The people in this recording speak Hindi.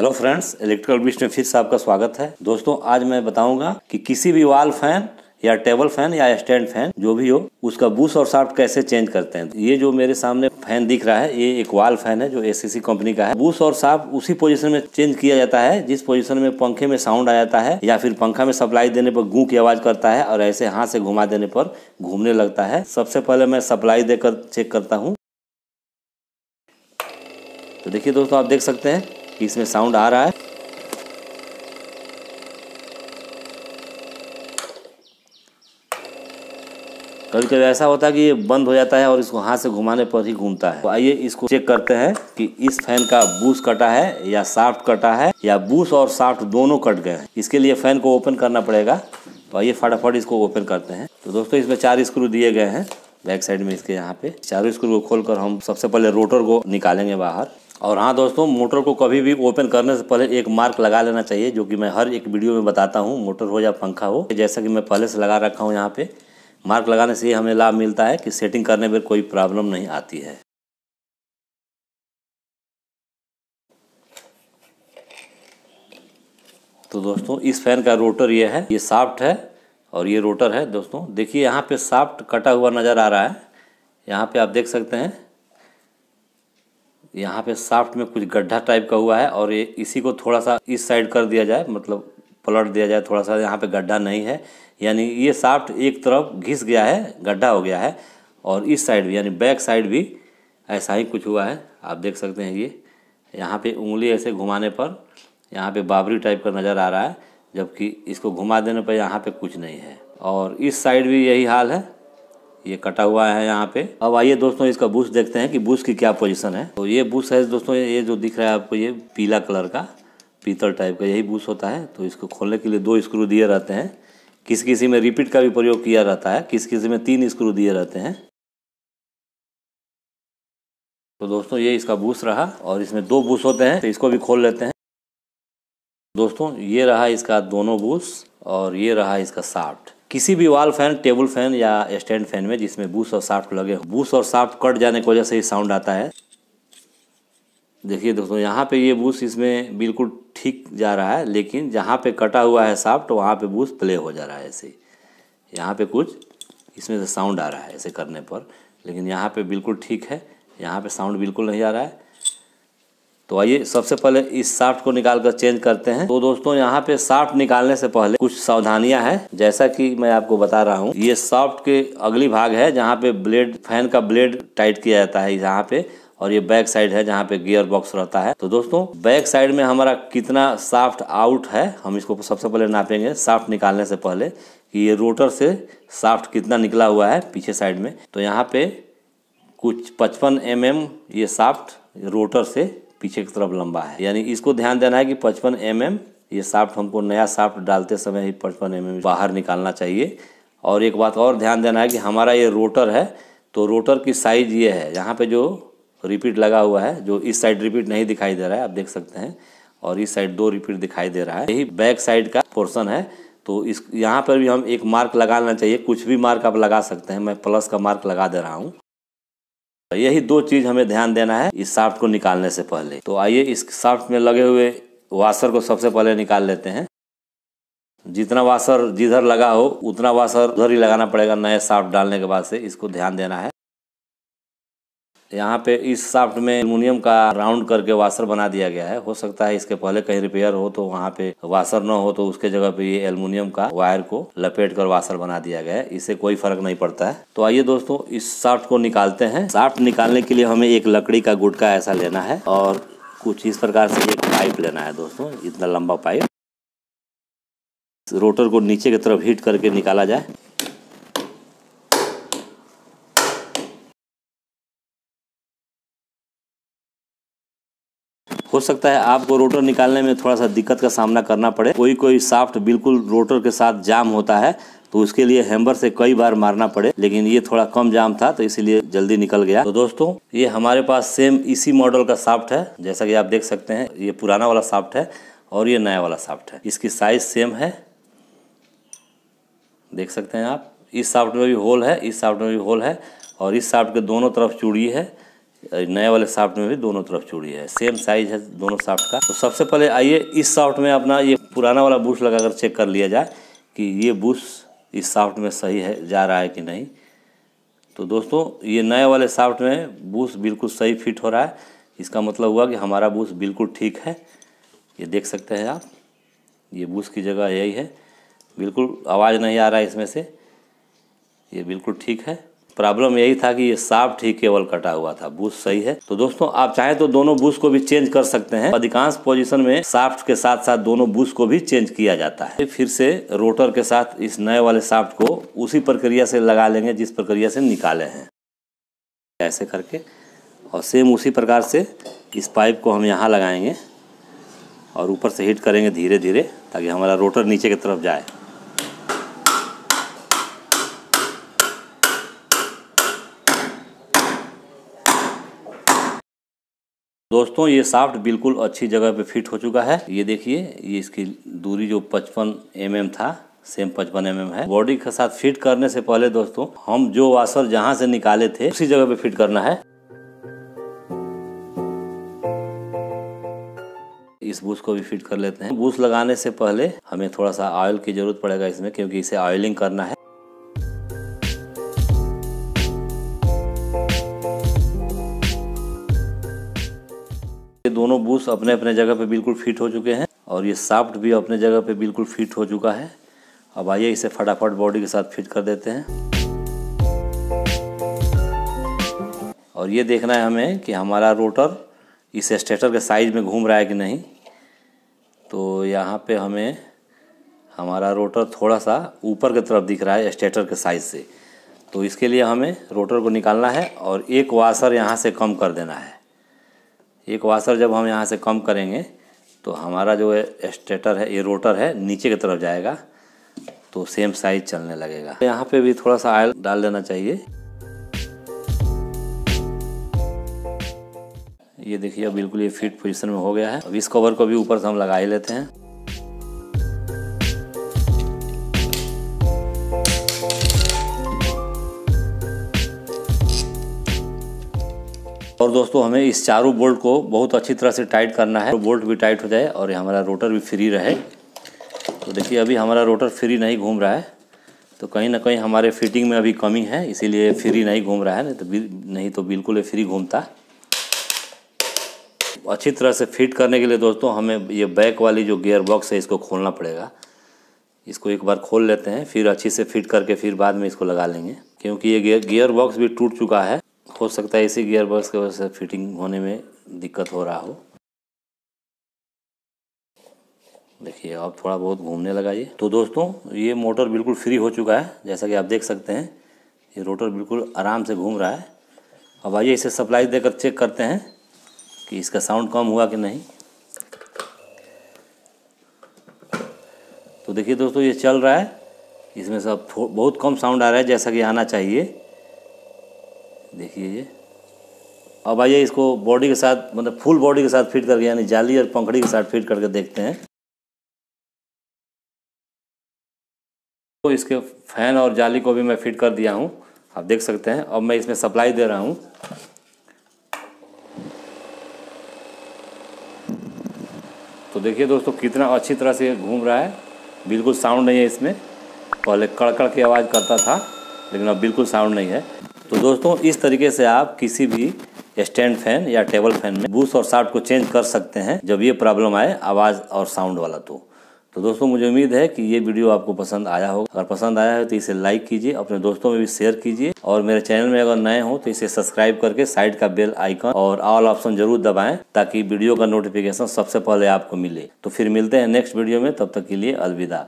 हेलो फ्रेंड्स इलेक्ट्रिकल बिस्ट में फिर से आपका स्वागत है। दोस्तों, आज मैं बताऊँगा कि किसी भी वाल फ़ैन या टेबल फ़ैन या स्टैंड फ़ैन जो भी हो, उसका बूस और साफ्ट कैसे चेंज करते हैं। ये जो मेरे सामने फ़ैन दिख रहा है, ये एक वाल फ़ैन है, जो एसएससी कंपनी का है। बूस और साफ्ट उसी पोजीशन में चेंज किया जाता है, जिस पोजीशन में पंखे में साउंड आ जाता है, या फिर पंखा में सप्लाई देने पर गूं की आवाज़ करता है, और ऐसे हाथ से घुमा देने पर घूमने लगता है। सबसे पहले मैं सप्लाई देकर चेक करता हूँ। तो देखिए दोस्तों, आप देख सकते हैं कि इसमें साउंड आ रहा है। कभी कभी ऐसा होता है कि ये बंद हो जाता है और इसको हाथ से घुमाने पर ही घूमता है। तो आइए इसको चेक करते हैं कि इस फ़ैन का बूस कटा है या साफ्ट कटा है या बूस और साफ्ट दोनों कट गए हैं। इसके लिए फ़ैन को ओपन करना पड़ेगा। तो आइए फटाफट इसको ओपन करते हैं। तो दोस्तों, इसमें चार स्क्रू दिए गए हैं। बैक साइड में इसके यहाँ पे। चारों स्क्रू को खोलकर हम सबसे पहले रोटर को निकालेंगे बाहर। और हाँ दोस्तों, मोटर को कभी भी ओपन करने से पहले एक मार्क लगा लेना चाहिए, जो कि मैं हर एक वीडियो में बताता हूँ, मोटर हो या पंखा हो। जैसा कि मैं पहले से लगा रखा हूँ यहाँ पे मार्क लगाने से हमें लाभ मिलता है कि सेटिंग करने में कोई प्रॉब्लम नहीं आती है। तो दोस्तों, इस फ़ैन का रोटर ये है, ये साफ्ट है और ये रोटर है दोस्तों। देखिए, यहाँ पे साफ्ट कटा हुआ नज़र आ रहा है। यहाँ पे आप देख सकते हैं यहाँ पे साफ्ट में कुछ गड्ढा टाइप का हुआ है और ये इसी को थोड़ा सा इस साइड कर दिया जाए मतलब पलट दिया जाए थोड़ा सा यहाँ पे गड्ढा नहीं है। यानी ये साफ्ट एक तरफ़ घिस गया है, गड्ढा हो गया है और इस साइड भी, यानी बैक साइड भी ऐसा ही कुछ हुआ है। आप देख सकते हैं ये। यहाँ पे उंगली ऐसे घुमाने पर यहाँ पे बाबरी टाइप का नज़र आ रहा है, जबकि इसको घुमा देने पर यहाँ पे कुछ नहीं है। और इस साइड भी यही हाल है। ये कटा हुआ है यहाँ पे। अब आइए दोस्तों, इसका बूस देखते हैं कि बूस की क्या पोजीशन है। तो ये बूस है दोस्तों, ये जो दिख रहा है आपको, ये पीला कलर का, पीतल टाइप का यही बूस होता है। तो इसको खोलने के लिए दो स्क्रू दिए रहते हैं। किसी किसी में रिपीट का भी प्रयोग किया रहता है। किसी किसी में तीन स्क्रू दिए रहते हैं। तो दोस्तों, ये इसका बूस रहा और इसमें दो बूस होते हैं। तो इसको भी खोल लेते हैं। दोस्तों, ये रहा इसका दोनों बूस और ये रहा इसका साफ्ट किसी भी वाल फ़ैन टेबल फ़ैन या स्टैंड फ़ैन में जिसमें बूस और साफ्ट लगे बूस और साफ्ट कट जाने की वजह से ही साउंड आता है। देखिए दोस्तों, यहाँ पे ये बूस इसमें बिल्कुल ठीक जा रहा है, लेकिन जहाँ पे कटा हुआ है साफ्ट वहाँ पे बूस प्ले हो जा रहा है ऐसे। यहाँ पे कुछ इसमें से साउंड आ रहा है ऐसे करने पर, लेकिन यहाँ पे बिल्कुल ठीक है, यहाँ पे साउंड बिल्कुल नहीं आ रहा है। तो आइए सबसे पहले इस साफ्ट को निकाल कर चेंज करते हैं। तो दोस्तों, यहाँ पे साफ्ट निकालने से पहले कुछ सावधानियाँ हैं। जैसा कि मैं आपको बता रहा हूँ, ये साफ्ट के अगली भाग है जहाँ पे ब्लेड, फ़ैन का ब्लेड टाइट किया जाता है यहाँ पे, और ये बैक साइड है जहाँ पे गियर बॉक्स रहता है। तो दोस्तों, बैक साइड में हमारा कितना साफ्ट आउट है, हम इसको सबसे पहले नापेंगे साफ्ट निकालने से पहले कि ये रोटर से साफ्ट कितना निकला हुआ है पीछे साइड में। तो यहाँ पे कुछ पचपन एम mm ये साफ्ट रोटर से पीछे की तरफ़ लंबा है। यानी इसको ध्यान देना है कि पचपन एम mm ये साफ्ट हमको नया साफ्ट डालते समय ही पचपन एम mm बाहर निकालना चाहिए। और एक बात और ध्यान देना है कि हमारा ये रोटर है तो रोटर की साइज़ ये है। यहाँ पे जो रिपीट लगा हुआ है, जो इस साइड रिपीट नहीं दिखाई दे रहा है, आप देख सकते हैं। और इस साइड दो रिपीट दिखाई दे रहा है। यही बैक साइड का पोर्सन है। तो इस, यहाँ पर भी हम एक मार्क लगाना चाहिए। कुछ भी मार्क आप लगा सकते हैं। मैं प्लस का मार्क लगा दे रहा हूँ। यही दो चीज़ हमें ध्यान देना है इस साफ्ट को निकालने से पहले। तो आइए इस साफ्ट में लगे हुए वाशर को सबसे पहले निकाल लेते हैं। जितना वाशर जिधर लगा हो, उतना वाशर उधर ही लगाना पड़ेगा नए साफ्ट डालने के बाद से, इसको ध्यान देना है। यहाँ पे इस साफ्ट में एलुमिनियम का राउंड करके वाशर बना दिया गया है। हो सकता है इसके पहले कहीं रिपेयर हो तो वहाँ पे वाशर न हो तो उसके जगह पे ये एलुमिनियम का वायर को लपेट कर वाशर बना दिया गया है। इससे कोई फ़र्क नहीं पड़ता है। तो आइए दोस्तों, इस साफ्ट को निकालते हैं। साफ्ट निकालने के लिए हमें एक लकड़ी का गुटका ऐसा लेना है और कुछ इस प्रकार से एक पाइप लेना है दोस्तों, इतना लंबा पाइप रोटर को नीचे की तरफ़ हीट करके निकाला जाए। हो सकता है आपको रोटर निकालने में थोड़ा सा दिक्कत का सामना करना पड़े। कोई कोई साफ्ट बिल्कुल रोटर के साथ जाम होता है तो उसके लिए हैम्बर से कई बार मारना पड़े, लेकिन ये थोड़ा कम जाम था तो इसीलिए जल्दी निकल गया। तो दोस्तों, ये हमारे पास सेम इसी मॉडल का साफ्ट है, जैसा कि आप देख सकते हैं, ये पुराना वाला साफ्ट है और ये नया वाला साफ्ट है। इसकी साइज़ सेम है। देख सकते हैं आप, इस साफ्ट में भी होल है, इस साफ्ट में भी होल है और इस साफ्ट के दोनों तरफ़ चूड़ी है। नए वाले साफ्ट में भी दोनों तरफ़ चूड़ी है। सेम साइज़ है दोनों साफ्ट का। तो सबसे पहले आइए इस साफ्ट में अपना ये पुराना वाला बूश लगाकर चेक कर लिया जाए कि ये बूश इस साफ्ट में सही है, जा रहा है कि नहीं। तो दोस्तों, ये नए वाले साफ्ट में बूश बिल्कुल सही फिट हो रहा है। इसका मतलब हुआ कि हमारा बूश बिल्कुल ठीक है। ये देख सकते हैं आप, ये बूश की जगह यही है। बिल्कुल आवाज़ नहीं आ रहा है इसमें से। ये बिल्कुल ठीक है। प्रॉब्लम यही था कि ये साफ्ट ही केवल कटा हुआ था, बूस सही है। तो दोस्तों, आप चाहे तो दोनों बूस को भी चेंज कर सकते हैं। अधिकांश पोजीशन में साफ्ट के साथ साथ दोनों बूस को भी चेंज किया जाता है। फिर से रोटर के साथ इस नए वाले साफ्ट को उसी प्रक्रिया से लगा लेंगे जिस प्रक्रिया से निकाले हैं। ऐसे करके, और सेम उसी प्रकार से इस पाइप को हम यहाँ लगाएँगे और ऊपर से हिट करेंगे धीरे धीरे ताकि हमारा रोटर नीचे की तरफ़ जाए। दोस्तों, ये साफ्ट बिल्कुल अच्छी जगह पे फिट हो चुका है। ये देखिए, ये इसकी दूरी जो 55 एम mm था, सेम 55 एम mm है। बॉडी के साथ फिट करने से पहले दोस्तों, हम जो वाशर जहाँ से निकाले थे, उसी जगह पे फिट करना है। इस बूस को भी फिट कर लेते हैं। बूस लगाने से पहले हमें थोड़ा सा ऑयल की ज़रूरत पड़ेगा इसमें, क्योंकि इसे ऑयलिंग करना है। दोनों बूस अपने अपने जगह पे बिल्कुल फिट हो चुके हैं और ये साफ्ट भी अपने जगह पे बिल्कुल फिट हो चुका है। अब आइए इसे फटाफट बॉडी के साथ फिट कर देते हैं। और ये देखना है हमें कि हमारा रोटर इस स्टेटर के साइज़ में घूम रहा है कि नहीं। तो यहाँ पे हमें हमारा रोटर थोड़ा सा ऊपर की तरफ़ दिख रहा है स्टेटर के साइज़ से। तो इसके लिए हमें रोटर को निकालना है और एक वाशर यहाँ से कम कर देना है। एक वाशर जब हम यहाँ से कम करेंगे तो हमारा जो स्टेटर है, ये रोटर है, नीचे की तरफ़ जाएगा तो सेम साइज़ चलने लगेगा। यहाँ पे भी थोड़ा सा आयल डाल देना चाहिए। ये देखिए बिल्कुल ये फिट पोजीशन में हो गया है। अब इस कवर को भी ऊपर से हम लगा ही लेते हैं। और दोस्तों, हमें इस चारों बोल्ट को बहुत अच्छी तरह से टाइट करना है। तो बोल्ट भी टाइट हो जाए और हमारा रोटर भी फ्री रहे। तो देखिए, अभी हमारा रोटर फ्री नहीं घूम रहा है। तो कहीं ना कहीं हमारे फिटिंग में अभी कमी है, इसीलिए फ्री नहीं घूम रहा है। नहीं तो नहीं तो बिल्कुल ये फ्री घूमता। अच्छी तरह से फिट करने के लिए दोस्तों, हमें ये बैक वाली जो गियर बॉक्स है, इसको खोलना पड़ेगा। इसको एक बार खोल लेते हैं, फिर अच्छी से फिट करके फिर बाद में इसको लगा लेंगे। क्योंकि ये गियर बॉक्स भी टूट चुका है। हो सकता है इसी गियर बॉक्स की वजह से फिटिंग होने में दिक्कत हो रहा हो। देखिए अब थोड़ा बहुत घूमने लगा ये तो दोस्तों, ये मोटर बिल्कुल फ्री हो चुका है, जैसा कि आप देख सकते हैं। ये रोटर बिल्कुल आराम से घूम रहा है। अब आइए इसे सप्लाई देकर चेक करते हैं कि इसका साउंड कम हुआ कि नहीं। तो देखिए दोस्तों, ये चल रहा है। इसमें सब बहुत कम साउंड आ रहा है, जैसा कि आना चाहिए। देखिए ये अब आइए इसको बॉडी के साथ मतलब फुल बॉडी के साथ फिट करके, यानी जाली और पंखड़ी के साथ फिट करके देखते हैं। तो इसके फ़ैन और जाली को भी मैं फिट कर दिया हूँ। आप देख सकते हैं। अब मैं इसमें सप्लाई दे रहा हूँ। तो देखिए दोस्तों, कितना अच्छी तरह से घूम रहा है। बिल्कुल साउंड नहीं है इसमें। पहले कड़कड़ की आवाज़ करता था, लेकिन अब बिल्कुल साउंड नहीं है। तो दोस्तों, इस तरीके से आप किसी भी स्टैंड फ़ैन या टेबल फ़ैन में बूस और साफ्ट को चेंज कर सकते हैं जब ये प्रॉब्लम आए आवाज़ और साउंड वाला तो। तो दोस्तों, मुझे उम्मीद है कि ये वीडियो आपको पसंद आया होगा। अगर पसंद आया है तो इसे लाइक कीजिए, अपने दोस्तों में भी शेयर कीजिए और मेरे चैनल में अगर नए हो तो इसे सब्सक्राइब करके साइड का बेल आइकन और ऑल ऑप्शन ज़रूर दबाएँ ताकि वीडियो का नोटिफिकेशन सबसे पहले आपको मिले। तो फिर मिलते हैं नेक्स्ट वीडियो में, तब तक के लिए अलविदा।